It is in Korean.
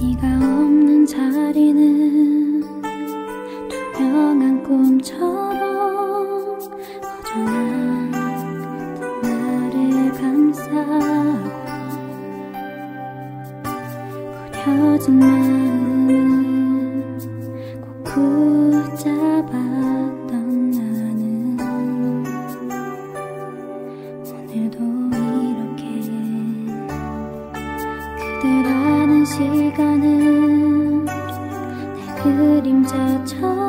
네가 없는 자리는 투명한 꿈처럼 허전한 나를 감싸고 버려진 마음은 꼭 붙잡았던 나는 오늘도 이렇게 그대라는 시간은 내 그림자처럼